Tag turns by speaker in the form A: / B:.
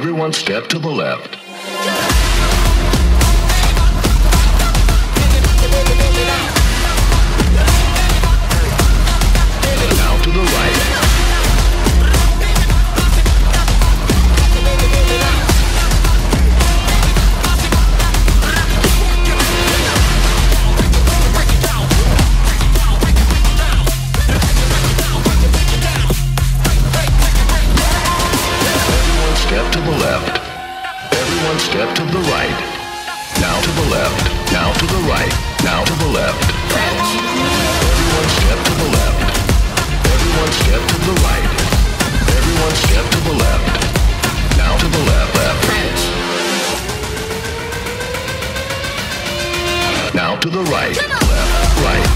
A: everyone step to the left. To the right. Now to the left. Everyone step to the left. Everyone step to the right. Everyone step to the left. Now to the left. Left. Now to the right. Left. Right.